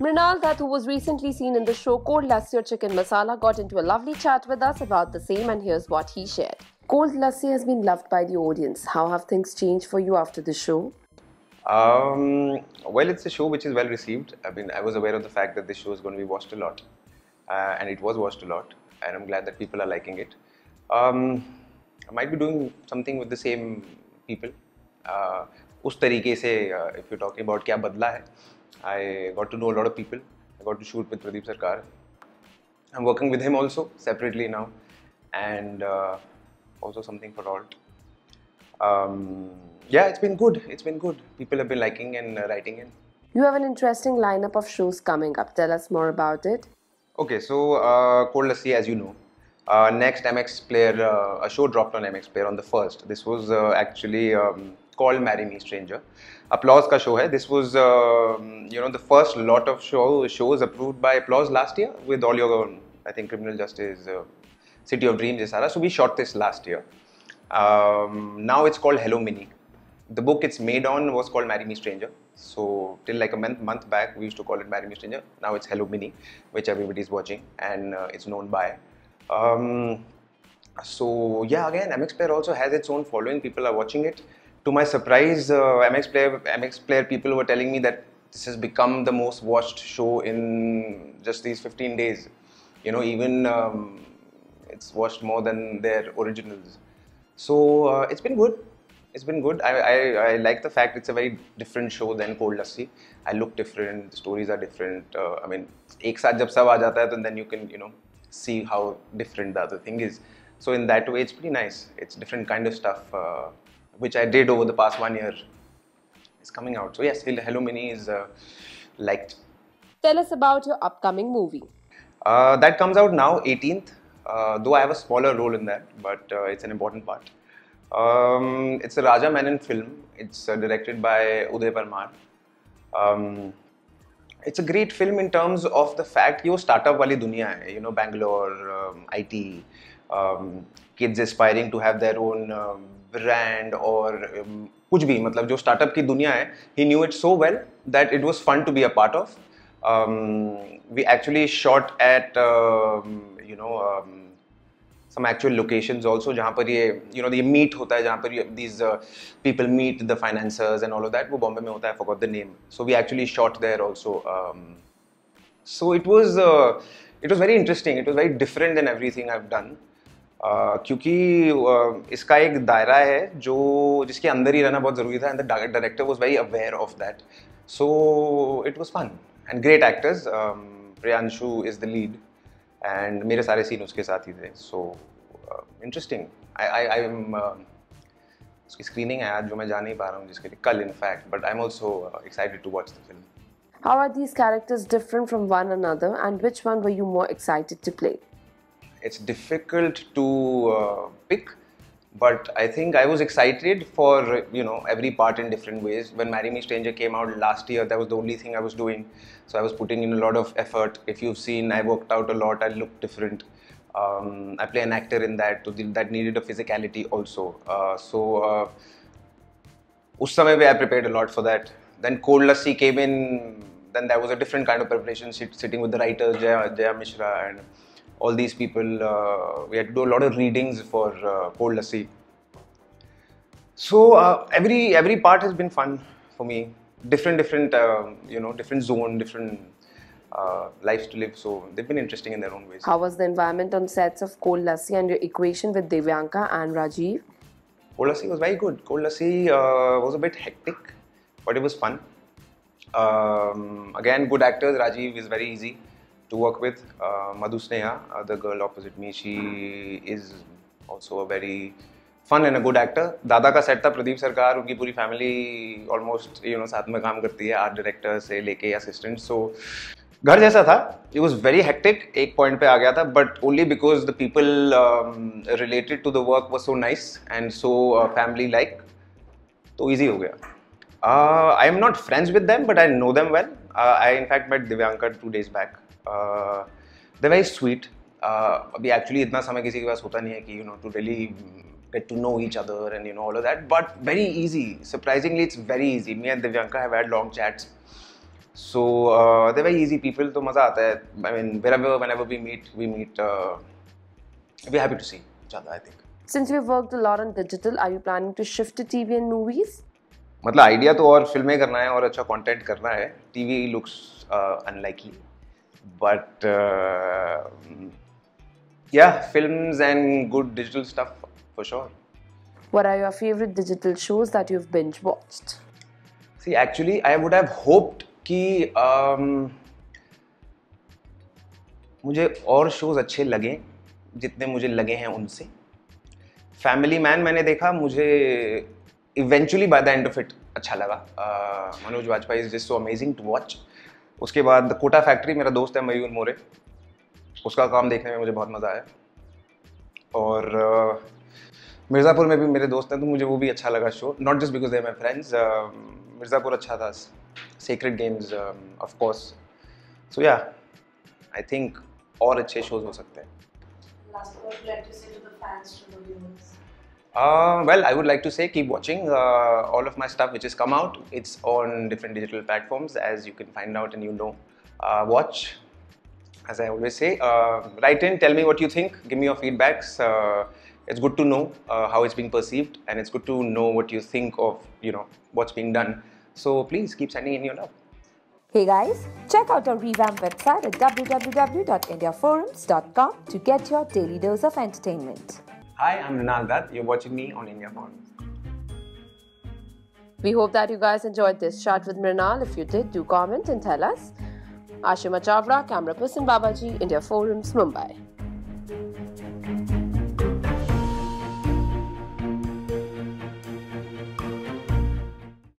Mrinal Dutt, who was recently seen in the show Cold Lassi or Chicken Masala, got into a lovely chat with us about the same, and here's what he shared. Cold Lassi has been loved by the audience. How have things changed for you after the show? Um, well, it's a show which is well received. I mean, I was aware of the fact that this show is going to be watched a lot, uh, and it was watched a lot, and I'm glad that people are liking it. Um, I might be doing something with the same people. Uh, उस तरीके से uh, if you're talking about क्या बदला है, I got to know a lot of people. I got to shoot with Pradeep Sarkar. I'm working with him also separately now, and uh, also something for all. Um, yeah, it's been good. It's been good. People have been liking and uh, writing in. You have an interesting lineup of shows coming up. Tell us more about it. Okay, so uh, Cold Lassi, as you know, uh, next MX Player, uh, a show dropped on MX Player on the first. This was uh, actually um, called Marry Me Stranger. Applause ka show hai. This was, um, you know, the first lot of show, shows approved by Applause last year with all your, I think, Criminal Justice, uh, City of Dreams, etc. So we shot this last year. Um, now it's called Hello Mini. The book it's made on was called Marry Me Stranger. So till like a month month back, we used to call it Marry Me Stranger. Now it's Hello Mini, which everybody is watching and uh, it's known by. Um, so yeah, again, MX Player also has its own following. People are watching it To my surprise, uh, MX Player MX Player people were telling me that this has become the most watched show in just these 15 days. You know, even um, it's watched more than their originals. So uh, it's been good. It's been good. I, I, I like the fact it's a very different show than Cold Lassi. I look different. The stories are different. Uh, I mean, एक साथ जब सब आ जाता है तो then you can you know see how different the other thing is. So in that way, it's pretty nice. It's different kind of stuff, uh, which I did over the past one year. It's coming out. So yes, Hello Mini is uh, liked. Tell us about your upcoming movie. Uh, that comes out now, 18th. Uh, though I have a smaller role in that, but uh, it's an important part. Um, it's a Raja Menon film. It's uh, directed by Uday Parmar. Um, it's a great film in terms of the fact कि वो startup वाली दुनिया है you know Bangalore um, IT um, kids aspiring to have their own um, brand or um, कुछ भी मतलब जो startup की दुनिया है he knew it so well that it was fun to be a part of um, we actually shot at um, you know um, some actual locations also जहाँ पर ये you know ये meet होता है जहाँ पर ये these uh, people meet the financiers and all of that वो बॉम्बे में होता है I forgot the name so we actually shot there also um, so it was uh, it was very interesting it was very different than everything I've done uh, क्योंकि इसका एक दायरा है जो जिसके अंदर ही रहना बहुत ज़रूरी था and the director was very aware of that so it was fun and great actors Priyanshu is the lead and मेरे सारे सीन उसके साथ ही थे. So interesting I I am उसकी स्क्रीनिंग है आज जो मैं जा नहीं पा रहा हूँ जिसके लिए कल in fact but I am also excited to watch the film How are these characters different from one another, and which one were you more excited to play? it's difficult to uh, pick but i think i was excited for you know every part in different ways. When marry me stranger came out last year that was the only thing i was doing. So i was putting in a lot of effort. If you've seen i worked out a lot. I look different. Um, i play an actor in that so that needed a physicality also. Uh, so uh, us i prepared a lot for that. Then cold lassi came in. Then there was a different kind of preparation sitting with the writers jaya, jaya mishra and all these people. Uh, we had to do a lot of readings for uh, Cold Lassi. So uh, every every part has been fun for me. Different, different, uh, you know, different zone, different uh, lives to live. So they've been interesting in their own ways. How was the environment on sets of Cold Lassi and your equation with Divyanka and Rajeev? Cold Lassi was very good. Cold Lassi uh, was a bit hectic, but it was fun. Um, again, good actors. Rajeev is very easy to work with. Uh, Madhu Sneha, uh, the girl opposite me, she is also a very fun and a good actor. दादा का set था प्रदीप सरकार उनकी पूरी family almost you know साथ में काम करती है आर्ट डायरेक्टर से लेके असिस्टेंट सो घर जैसा था इट वॉज़ वेरी हेक्टिक एक पॉइंट पे आ गया था but only because the people related to the work was so nice and so family like तो ईजी हो गया। I am not friends with them but I know them well I in fact met Divyanka two days back the very sweet अभी actually इतना समय किसी के पास होता नहीं है कि you know to daily get to know each other and you know all of that but very easy surprisingly it's very easy me and Divyanka have had long chats so they very easy people तो मज़ा आता है. I mean wherever whenever we meet we meet we happy to see चल I think Since you've worked a lot on digital, are you planning to shift to TV and movies? मतलब idea तो और फ़िल्में करना है और अच्छा content करना है TV looks unlikely but yeah films and good digital stuff for sure What are your favorite digital shows that you've binge watched? See, actually, I would have hoped कि um, मुझे और शोज़ अच्छे लगे जितने मुझे लगे हैं उनसे। फैमिली मैन मैंने देखा मुझे eventually by the end of it अच्छा लगा। Manoj Vajpayee is just so amazing to watch उसके बाद कोटा फैक्ट्री मेरा दोस्त है मयूर मोरे। उसका काम देखने में मुझे बहुत मज़ा आया। और मिर्ज़ापुर में भी मेरे दोस्त हैं तो मुझे वो भी अच्छा लगा show not just because they my friends Mirzapur अच्छा था। Secret Games of course so yeah I think और अच्छे शोज़ हो सकते हैं। Uh, well, I would like to say keep watching uh, all of my stuff which has come out. It's on different digital platforms as you can find out and you know. Uh, watch, as I always say. Uh, write in, tell me what you think, give me your feedbacks. Uh, it's good to know uh, how it's being perceived and it's good to know what you think of, you know, what's being done. So please keep sending in your love. Hey guys, check out our revamped website at www.indiaforums.com to get your daily dose of entertainment. Hi, I'm Mrinal Dutt. You're watching me on India Forums. We hope that you guys enjoyed this chat with Mrinal. If you did, do comment and tell us. Ashima Chavra, camera person Babaji, India Forums, Mumbai.